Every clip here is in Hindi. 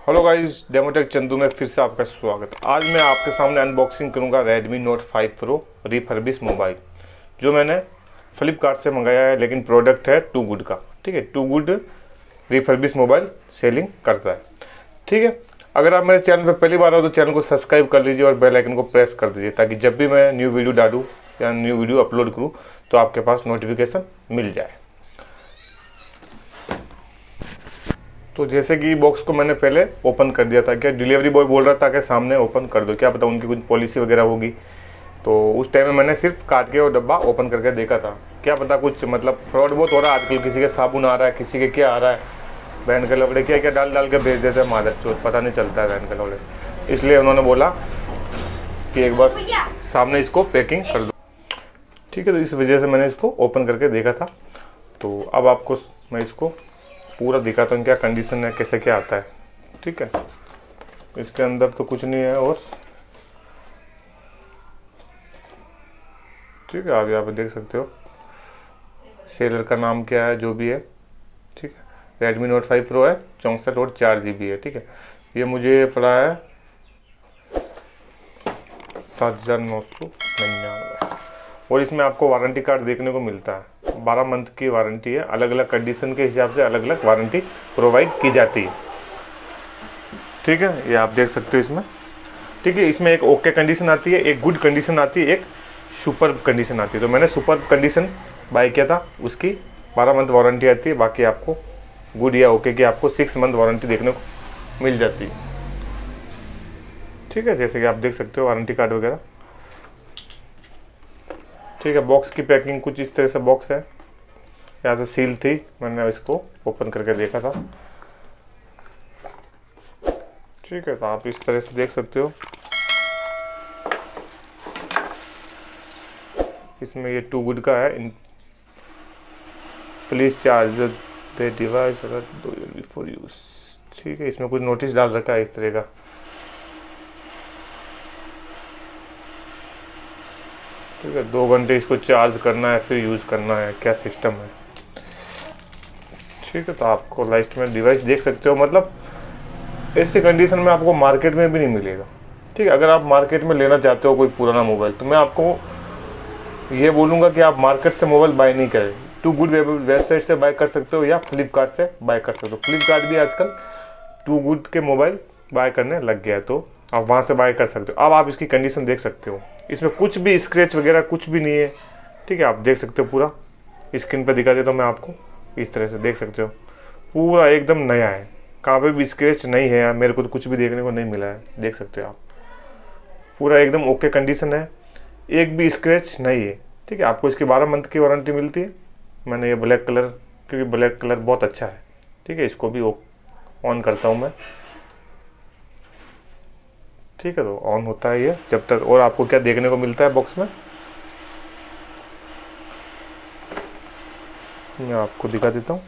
हेलो गाइस डेमोटेक चंदू में फिर से आपका स्वागत। आज मैं आपके सामने अनबॉक्सिंग करूँगा Redmi Note 5 pro refurbish mobile जो मैंने फ्लिपकार्ट से मंगाया है, लेकिन प्रोडक्ट है टू गुड का। ठीक है two good refurbish mobile selling करता है। ठीक है, अगर आप मेरे चैनल पर पहली बार हो तो चैनल को सब्सक्राइब कर लीजिए और बेल आइकन को प्रेस कर दीजिए, ताकि जब भी मैं न्यू वीडियो डालूँ या न्यू वीडियो अपलोड करूँ तो आपके पास नोटिफिकेशन मिल जाए। तो जैसे कि बॉक्स को मैंने पहले ओपन कर दिया था क्या डिलीवरी बॉय बोल रहा था कि सामने ओपन कर दो। क्या पता उनकी कुछ पॉलिसी वगैरह होगी। तो उस टाइम में मैंने सिर्फ़ काट के वो डब्बा ओपन करके देखा था। क्या पता कुछ मतलब फ्रॉड बहुत हो रहा है आजकल। किसी के साबुन आ रहा है किसी के क्या आ रहा है। बहन के लवड़े क्या क्या डाल डाल के भेज देते हैं मादर चोट पता नहीं चलता है बहन के लवड़े इसलिए उन्होंने बोला कि एक बार सामने इसको पैकिंग कर दो। ठीक है तो इस वजह से मैंने इसको ओपन करके देखा था। तो अब आपको मैं इसको पूरा दिखाता हूँ, क्या कंडीशन है, कैसे क्या आता है। ठीक है? इसके अंदर तो कुछ नहीं है और। ठीक है आप यहाँ पे देख सकते हो। सेलर का नाम क्या है, जो भी है। ठीक है? रेडमी नोट फाइव प्रो है, चौंसठ और चार जी बी है। ठीक है? ये मुझे पड़ा है सात हज़ार नौ सौ निन्यानवे। और इसमें आपको वारंटी कार्ड देखने को मिलता है। बारह मंथ की वारंटी है। अलग अलग कंडीशन के हिसाब से अलग अलग वारंटी प्रोवाइड की जाती है। ठीक है? ये आप देख सकते हो इसमें। ठीक है, इसमें एक ओके कंडीशन आती है, एक गुड कंडीशन आती है, एक सुपर कंडीशन आती है। तो मैंने सुपर कंडीशन बाय किया था, उसकी बारह मंथ वारंटी आती है, बाकी आपको गुड या ओके की आपको सिक्स मंथ वारंटी देखने को मिल जाती है। ठीक है, जैसे कि आप देख सकते हो, वारंटी कार्ड वगैरह। ठीक है बॉक्स की पैकिंग कुछ इस तरह से बॉक्स है। यहाँ से सील थी, मैंने इसको ओपन करके देखा था। ठीक है तो आप इस तरह से देख सकते हो। इसमें ये टू गुड का है। Please charge the device before use ठीक है, इसमें कुछ नोटिस डाल रखा है इस तरह का। ठीक है, दो घंटे इसको चार्ज करना है, फिर यूज़ करना है, क्या सिस्टम है? ठीक है तो आपको लास्ट में डिवाइस देख सकते हो मतलब ऐसी कंडीशन में आपको मार्केट में भी नहीं मिलेगा। ठीक है, अगर आप मार्केट में लेना चाहते हो कोई पुराना मोबाइल तो मैं आपको ये बोलूँगा कि आप मार्केट से मोबाइल बाय नहीं करें। टू गुड वेबसाइट से बाय कर सकते हो या फ्लिपकार्ट से बाय कर सकते हो। फ्लिपकार्ट भी आजकल टू गुड के मोबाइल बाय करने लग गया है तो आप वहाँ से बाय कर सकते हो। अब आप इसकी कंडीशन देख सकते हो। इसमें कुछ भी स्क्रैच वगैरह कुछ भी नहीं है। ठीक है, आप देख सकते हो पूरा। स्क्रीन पर दिखा देता हूँ मैं आपको। इस तरह से देख सकते हो। पूरा एकदम नया है। कहाँ भी स्क्रैच नहीं है मेरे को तो कुछ भी देखने को नहीं मिला है। देख सकते हो आप। पूरा एकदम ओके कंडीशन है। एक भी स्क्रैच नहीं है। ठीक है, आपको इसकी बारह मंथ की वारंटी मिलती है। मैंने ये ब्लैक कलर क्योंकि ब्लैक कलर बहुत अच्छा है। ठीक है, इसको भी ऑन करता हूँ मैं। ठीक है तो ऑन होता है ये, जब तक, और आपको क्या देखने को मिलता है बॉक्स में? मैं आपको दिखा देता हूँ।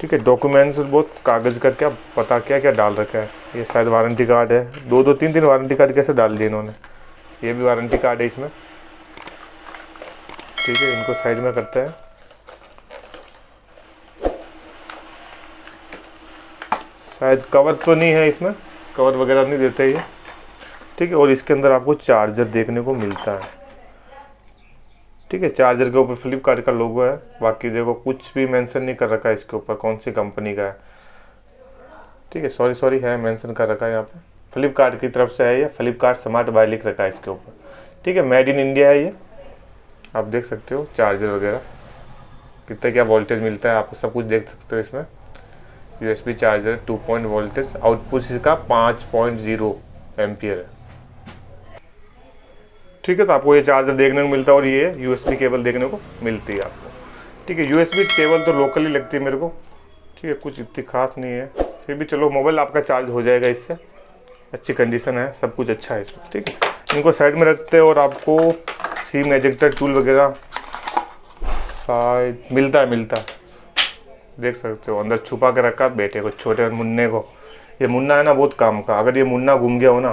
ठीक है डॉक्यूमेंट्स बहुत कागज़ का क्या पता क्या क्या डाल रखा है। ये शायद वारंटी कार्ड है। दो दो, तीन तीन वारंटी कार्ड कैसे डाल दिए इन्होंने? ये भी वारंटी कार्ड है इसमें। ठीक है, इनको साइड में करते हैं। शायद कवर तो नहीं है इसमें। कवर वगैरह नहीं देते ये। ठीक है, और इसके अंदर आपको चार्जर देखने को मिलता है। ठीक है चार्जर के ऊपर फ्लिपकार्ट का लोगो है। बाकी देखो, कुछ भी मेंशन नहीं कर रखा है इसके ऊपर, कौन सी कंपनी का है। ठीक है सॉरी सॉरी है मेंशन कर रखा है यहाँ पे। फ्लिपकार्ट की तरफ़ से है ये फ्लिपकार्ट स्मार्ट बाय लिख रखा है इसके ऊपर। ठीक है मेड इन इंडिया है ये। आप देख सकते हो चार्जर वगैरह। कितना क्या वोल्टेज मिलता है आपको सब कुछ देख सकते हो इसमें। USB charger two point voltage output इसका पाँच पॉइंट ज़ीरो एम्पियर है। ठीक है तो आपको ये चार्जर देखने को मिलता है और ये यूएसबी केबल देखने को मिलती है आपको। ठीक है यूएसबी केबल तो लोकली लगती है मेरे को। ठीक है, कुछ इतनी खास नहीं है। फिर भी चलो मोबाइल आपका चार्ज हो जाएगा इससे। अच्छी कंडीशन है, सब कुछ अच्छा है इसमें। ठीक है, इनको साइड में रखते हैं और आपको सीम एजेक्टर टूल वगैरह मिलता है मिलता है। देख सकते हो, अंदर छुपा के रखा, बेटे को, छोटे मुन्ने को। ये मुन्ना है ना, बहुत काम का। अगर ये मुन्ना घूम गया हो ना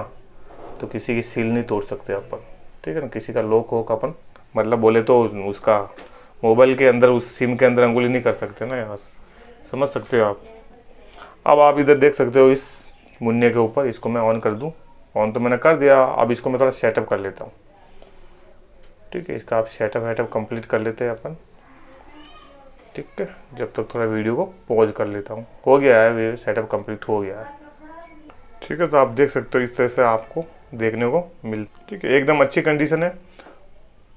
तो किसी की सील नहीं तोड़ सकते अपन। ठीक है ना, किसी का लोक हो अपन। मतलब बोले तो उसका मोबाइल के अंदर, उस सिम के अंदर अंगुली नहीं कर सकते ना यार। समझ सकते हो आप? अब आप इधर देख सकते हो इस मुन्ने के ऊपर, इसको मैं ऑन कर दूँ। ऑन तो मैंने कर दिया, अब इसको मैं थोड़ा सेटअप कर लेता हूँ। ठीक है, इसका आप सेटअप वेटअप कंप्लीट कर लेते हैं अपन। ठीक है, जब तक थोड़ा वीडियो को पॉज कर लेता हूँ। हो गया है सेटअप कंप्लीट हो गया है। ठीक है तो आप देख सकते हो इस तरह से आपको देखने को मिल, ठीक है, एकदम अच्छी कंडीशन है।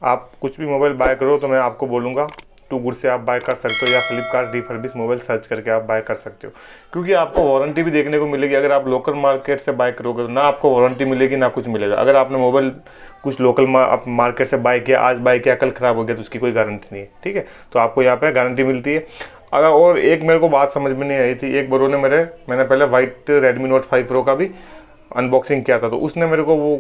आप कुछ भी मोबाइल बाय करो तो मैं आपको बोलूँगा। टू गुड से आप बाय कर सकते हो या फ्लिपकार्ट रिफर्बिश मोबाइल सर्च करके आप बाय कर सकते हो। क्योंकि आपको वारंटी भी देखने को मिलेगी, अगर आप लोकल मार्केट से बाय करोगे तो ना आपको वारंटी मिलेगी, ना कुछ मिलेगा। अगर आपने मोबाइल कुछ लोकल मार्केट से बाय किया, आज बाय किया, कल ख़राब हो गया तो उसकी कोई गारंटी नहीं है, ठीक है? तो आपको यहाँ पर गारंटी मिलती है। अगर और एक मेरे को बात समझ में नहीं आई थी, एक बरो ने मेरे, मैंने पहले white Redmi Note five pro का भी अनबॉक्सिंग किया था तो उसने मेरे को वो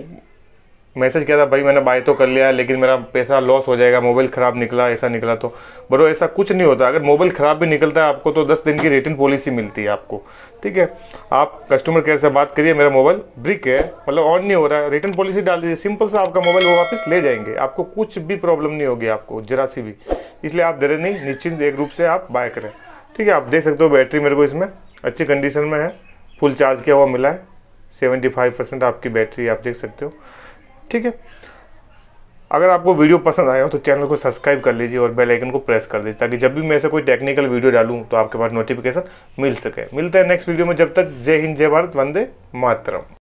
मैसेज किया था, भाई, मैंने बाय तो कर लिया लेकिन मेरा पैसा लॉस हो जाएगा मोबाइल ख़राब निकला, ऐसा निकला। तो बरो ऐसा कुछ नहीं होता। अगर मोबाइल ख़राब भी निकलता है आपको तो दस दिन की रिटर्न पॉलिसी मिलती है आपको। ठीक है? आप कस्टमर केयर से बात करिए, मेरा मोबाइल ब्रिक है मतलब ऑन नहीं हो रहा है। रिटर्न पॉलिसी डाल दीजिए। सिंपल सा आपका मोबाइल वो वापस ले जाएँगे। आपको कुछ भी प्रॉब्लम नहीं होगी आपको जरा सी भी। इसलिए आप डरे नहीं, निश्चिंत एक रूप से आप बाय करें। ठीक है? आप देख सकते हो बैटरी मेरे को इसमें अच्छी कंडीशन में है। फुल चार्ज किया हुआ मिला है। सेवेंटी फाइव परसेंट आपकी बैटरी आप देख सकते हो। ठीक है? अगर आपको वीडियो पसंद आया हो तो चैनल को सब्सक्राइब कर लीजिए और बेल आइकन को प्रेस कर दीजिए ताकि जब भी मैं ऐसे कोई टेक्निकल वीडियो डालूं तो आपके पास नोटिफिकेशन मिल सके। मिलते हैं नेक्स्ट वीडियो में, जब तक जय हिंद, जय भारत, वंदे मातरम।